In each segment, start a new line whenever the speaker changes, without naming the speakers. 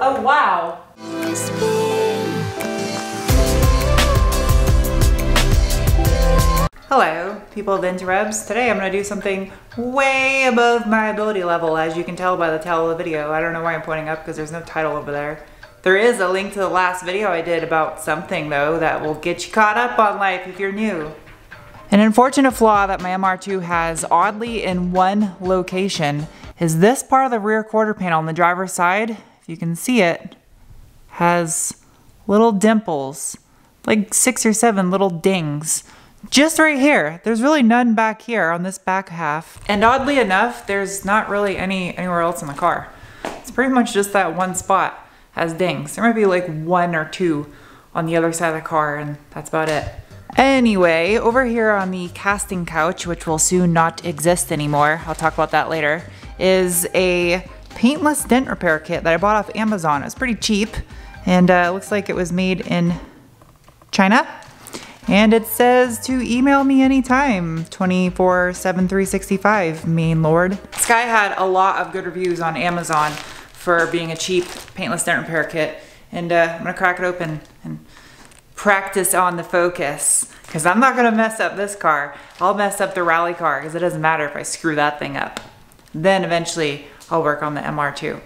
Oh, wow. Hello, people of interwebs. Today I'm gonna do something way above my ability level, as you can tell by the title of the video. I don't know why I'm pointing up because there's no title over there. There is a link to the last video I did about something though that will get you caught up on life if you're new. An unfortunate flaw that my MR2 has oddly in one location is this part of the rear quarter panel on the driver's side, you can see it, has little dimples, like six or seven little dings. Just right here. There's really none back here on this back half. And oddly enough, there's not really any anywhere else in the car. It's pretty much just that one spot has dings. There might be like one or two on the other side of the car and that's about it. Anyway, over here on the casting couch, which will soon not exist anymore, I'll talk about that later, is a paintless dent repair kit that I bought off Amazon. It was pretty cheap and uh, looks like it was made in China. And it says to email me anytime, 24 7 365, main lord. Guy had a lot of good reviews on Amazon for being a cheap paintless dent repair kit. And uh, I'm gonna crack it open and practice on the focus because I'm not gonna mess up this car. I'll mess up the rally car because it doesn't matter if I screw that thing up. Then eventually I'll work on the MR2.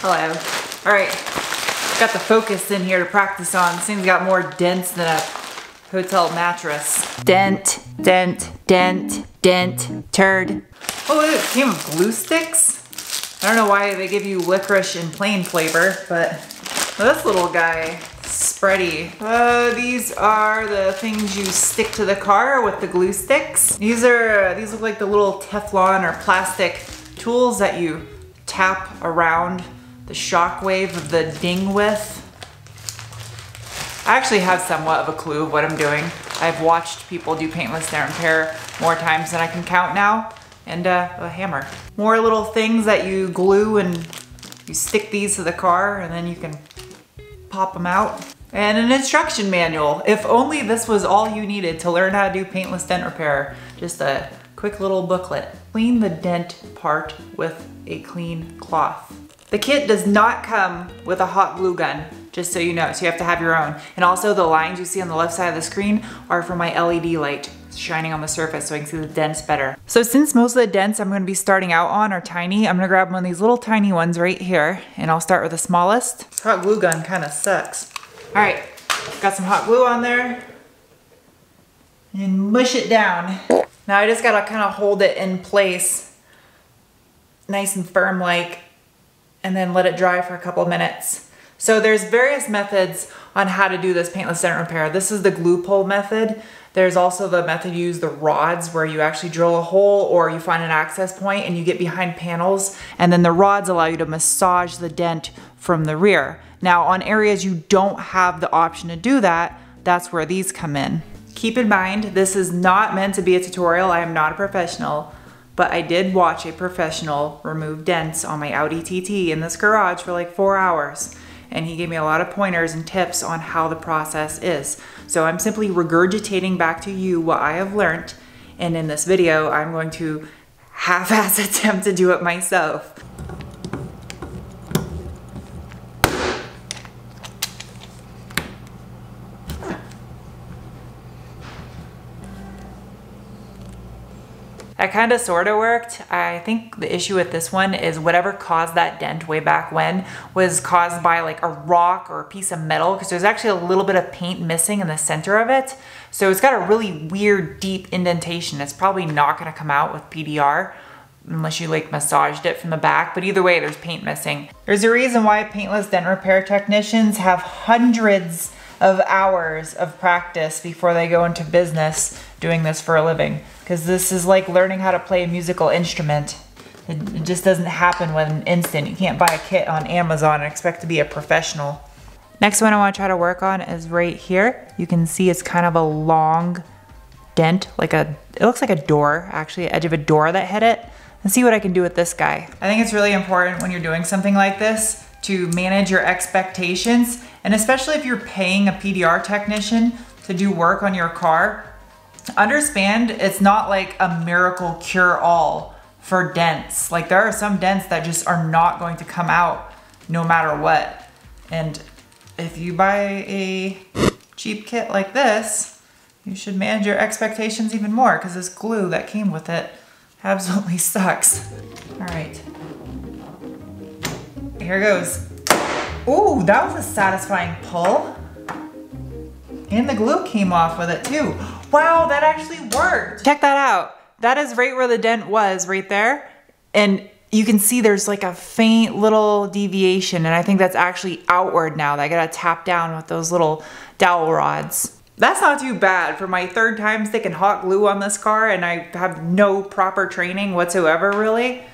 Hello. All right, got the focus in here to practice on. This thing's got more dents than a hotel mattress. Dent, dent, dent, dent, turd. Oh, it came with glue sticks? I don't know why they give you licorice and plain flavor, but this little guy, spready. Uh, these are the things you stick to the car with the glue sticks. These are, these look like the little Teflon or plastic tools that you tap around the shock wave of the ding with. I actually have somewhat of a clue of what I'm doing. I've watched people do paintless dent repair more times than I can count now. And uh, a hammer. More little things that you glue and you stick these to the car and then you can pop them out. And an instruction manual. If only this was all you needed to learn how to do paintless dent repair. Just a quick little booklet. Clean the dent part with a clean cloth. The kit does not come with a hot glue gun, just so you know, so you have to have your own. And also the lines you see on the left side of the screen are for my LED light shining on the surface so I can see the dents better. So since most of the dents I'm gonna be starting out on are tiny, I'm gonna grab one of these little tiny ones right here and I'll start with the smallest. Hot glue gun kinda sucks. All right, got some hot glue on there and mush it down. Now I just gotta kinda hold it in place nice and firm like and then let it dry for a couple minutes. So there's various methods on how to do this paintless dent repair. This is the glue pull method. There's also the method you use the rods where you actually drill a hole or you find an access point and you get behind panels and then the rods allow you to massage the dent from the rear. Now on areas you don't have the option to do that, that's where these come in. Keep in mind, this is not meant to be a tutorial. I am not a professional but I did watch a professional remove dents on my Audi TT in this garage for like four hours. And he gave me a lot of pointers and tips on how the process is. So I'm simply regurgitating back to you what I have learned. And in this video, I'm going to half-ass attempt to do it myself. That kind of sort of worked. I think the issue with this one is whatever caused that dent way back when was caused by like a rock or a piece of metal because there's actually a little bit of paint missing in the center of it. So it's got a really weird deep indentation. It's probably not gonna come out with PDR unless you like massaged it from the back, but either way, there's paint missing. There's a reason why paintless dent repair technicians have hundreds of hours of practice before they go into business doing this for a living because this is like learning how to play a musical instrument. It, it just doesn't happen with an instant. You can't buy a kit on Amazon and expect to be a professional. Next one I want to try to work on is right here. You can see it's kind of a long dent, like a, it looks like a door, actually, edge of a door that hit it. And see what I can do with this guy. I think it's really important when you're doing something like this to manage your expectations And especially if you're paying a PDR technician to do work on your car, understand it's not like a miracle cure all for dents. Like there are some dents that just are not going to come out no matter what. And if you buy a cheap kit like this, you should manage your expectations even more because this glue that came with it absolutely sucks. All right, here goes. Ooh, that was a satisfying pull. And the glue came off with it too. Wow, that actually worked. Check that out. That is right where the dent was, right there. And you can see there's like a faint little deviation and I think that's actually outward now. that I gotta tap down with those little dowel rods. That's not too bad for my third time sticking hot glue on this car and I have no proper training whatsoever really.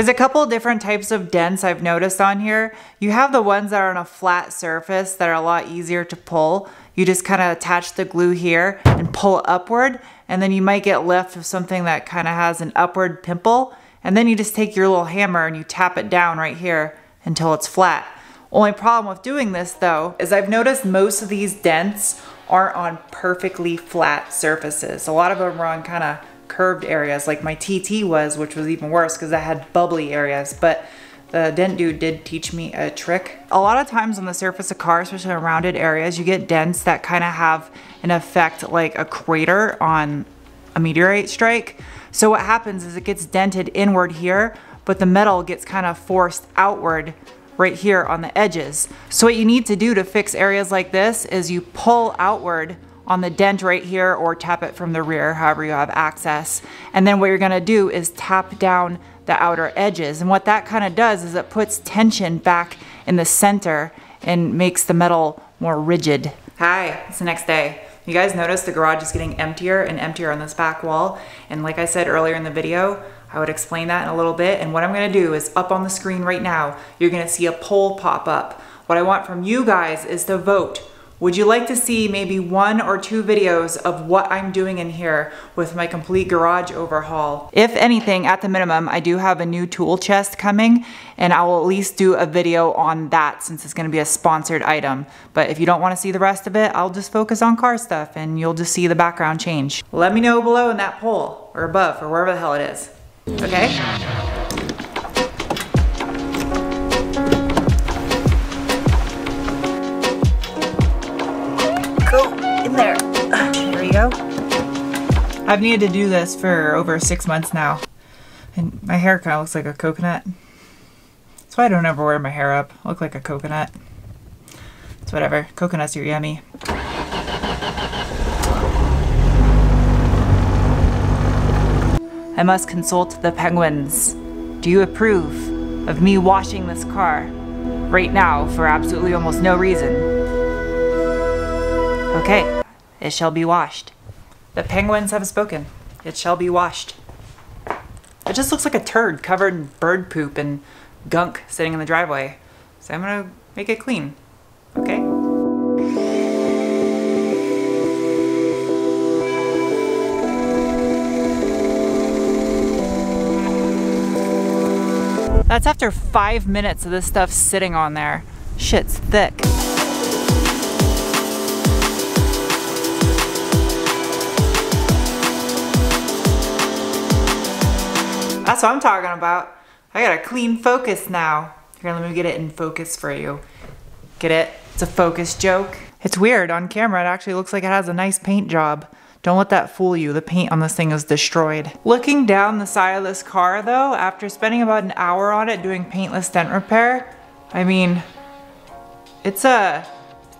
There's a couple different types of dents I've noticed on here. You have the ones that are on a flat surface that are a lot easier to pull. You just kind of attach the glue here and pull upward and then you might get left with something that kind of has an upward pimple and then you just take your little hammer and you tap it down right here until it's flat. Only problem with doing this though is I've noticed most of these dents aren't on perfectly flat surfaces. A lot of them are on kind of curved areas like my TT was, which was even worse because I had bubbly areas. But the dent dude did teach me a trick. A lot of times on the surface of cars, especially in rounded areas, you get dents that kind of have an effect like a crater on a meteorite strike. So what happens is it gets dented inward here, but the metal gets kind of forced outward right here on the edges. So what you need to do to fix areas like this is you pull outward on the dent right here or tap it from the rear, however you have access. And then what you're gonna do is tap down the outer edges. And what that kind of does is it puts tension back in the center and makes the metal more rigid. Hi, it's the next day. You guys notice the garage is getting emptier and emptier on this back wall. And like I said earlier in the video, I would explain that in a little bit. And what I'm gonna do is up on the screen right now, you're gonna see a poll pop up. What I want from you guys is to vote would you like to see maybe one or two videos of what I'm doing in here with my complete garage overhaul? If anything, at the minimum, I do have a new tool chest coming and I will at least do a video on that since it's gonna be a sponsored item. But if you don't wanna see the rest of it, I'll just focus on car stuff and you'll just see the background change. Let me know below in that poll or above or wherever the hell it is, okay? I've needed to do this for over six months now. And my hair kind of looks like a coconut. That's why I don't ever wear my hair up. I look like a coconut. It's whatever. Coconuts are yummy. I must consult the penguins. Do you approve of me washing this car right now for absolutely almost no reason? Okay, it shall be washed. The penguins have spoken. It shall be washed. It just looks like a turd covered in bird poop and gunk sitting in the driveway. So I'm gonna make it clean, okay? That's after five minutes of this stuff sitting on there. Shit's thick. That's what I'm talking about. I got a clean focus now. Here, let me get it in focus for you. Get it? It's a focus joke. It's weird. On camera, it actually looks like it has a nice paint job. Don't let that fool you. The paint on this thing is destroyed. Looking down the side of this car though, after spending about an hour on it doing paintless dent repair, I mean, it's a, uh,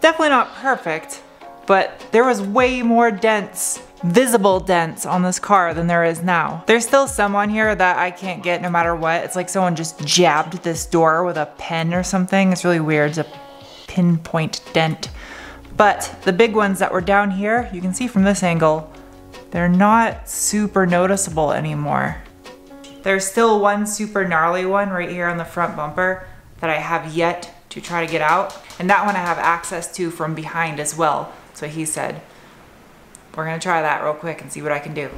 definitely not perfect, but there was way more dents visible dents on this car than there is now. There's still some on here that I can't get no matter what. It's like someone just jabbed this door with a pen or something. It's really weird. It's a pinpoint dent. But the big ones that were down here, you can see from this angle, they're not super noticeable anymore. There's still one super gnarly one right here on the front bumper that I have yet to try to get out. And that one I have access to from behind as well. So he said. We're gonna try that real quick and see what I can do.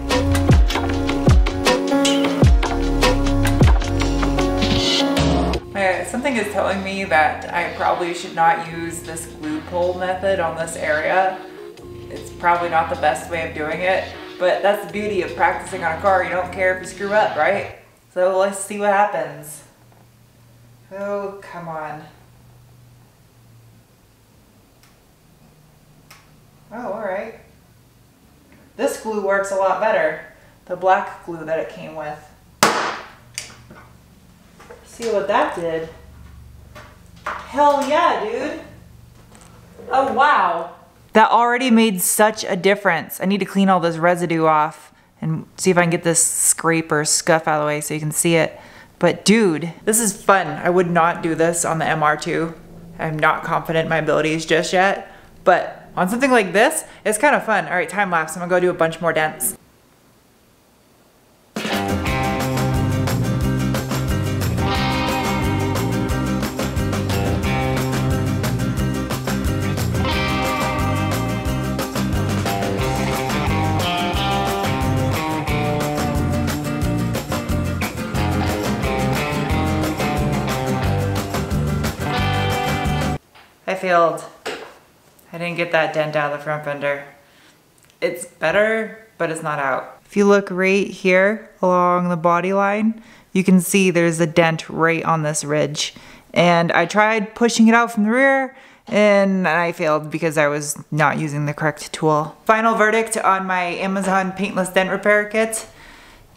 Okay, something is telling me that I probably should not use this glue pull method on this area. It's probably not the best way of doing it, but that's the beauty of practicing on a car. You don't care if you screw up, right? So let's see what happens. Oh, come on. Oh, all right. Glue works a lot better. The black glue that it came with. See what that did. Hell yeah, dude. Oh, wow. That already made such a difference. I need to clean all this residue off and see if I can get this scrape or scuff out of the way so you can see it. But dude, this is fun. I would not do this on the MR2. I'm not confident in my abilities just yet, but on something like this, it's kind of fun. All right, time lapse. I'm gonna go do a bunch more dents. I failed. I didn't get that dent out of the front fender. It's better, but it's not out. If you look right here along the body line, you can see there's a dent right on this ridge. And I tried pushing it out from the rear and I failed because I was not using the correct tool. Final verdict on my Amazon paintless dent repair kit.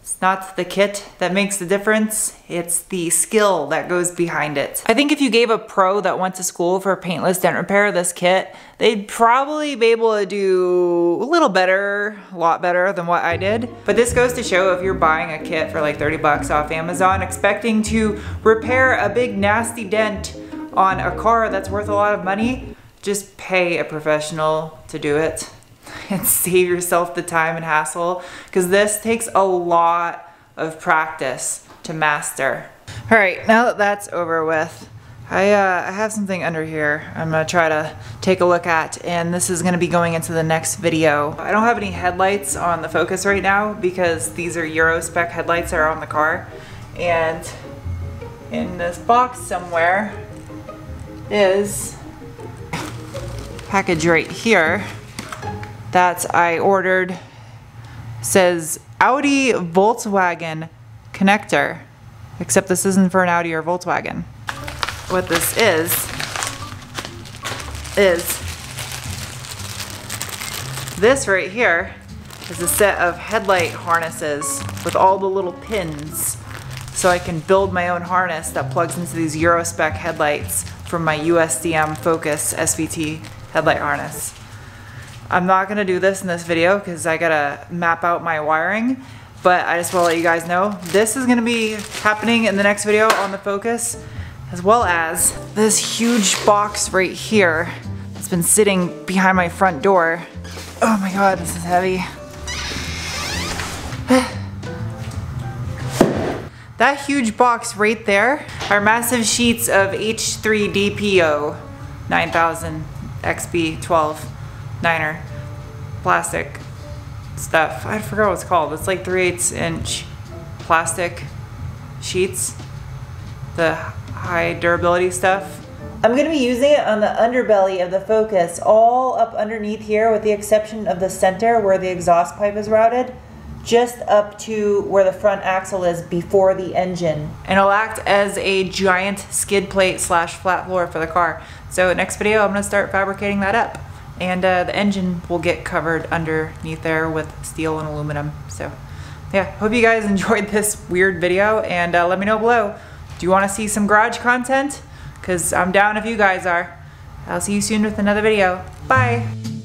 It's not the kit that makes the difference, it's the skill that goes behind it. I think if you gave a pro that went to school for paintless dent repair this kit, they'd probably be able to do a little better, a lot better than what I did. But this goes to show if you're buying a kit for like 30 bucks off Amazon, expecting to repair a big nasty dent on a car that's worth a lot of money, just pay a professional to do it. and save yourself the time and hassle because this takes a lot of practice to master. All right, now that that's over with, I, uh, I have something under here I'm gonna try to take a look at and this is gonna be going into the next video. I don't have any headlights on the Focus right now because these are Euro spec headlights that are on the car and in this box somewhere is package right here that I ordered says Audi Volkswagen connector, except this isn't for an Audi or Volkswagen. What this is, is this right here is a set of headlight harnesses with all the little pins so I can build my own harness that plugs into these Eurospec headlights from my USDM Focus SVT headlight harness. I'm not gonna do this in this video because I gotta map out my wiring, but I just wanna let you guys know this is gonna be happening in the next video on the Focus, as well as this huge box right here that's been sitting behind my front door. Oh my God, this is heavy. that huge box right there are massive sheets of H3DPO 9000 XB12 niner plastic stuff. I forgot what it's called. It's like 3 8 inch plastic sheets. The high durability stuff. I'm going to be using it on the underbelly of the Focus, all up underneath here with the exception of the center where the exhaust pipe is routed, just up to where the front axle is before the engine. And it'll act as a giant skid plate slash flat floor for the car. So next video I'm going to start fabricating that up and uh, the engine will get covered underneath there with steel and aluminum. So yeah, hope you guys enjoyed this weird video and uh, let me know below. Do you want to see some garage content? Because I'm down if you guys are. I'll see you soon with another video. Bye!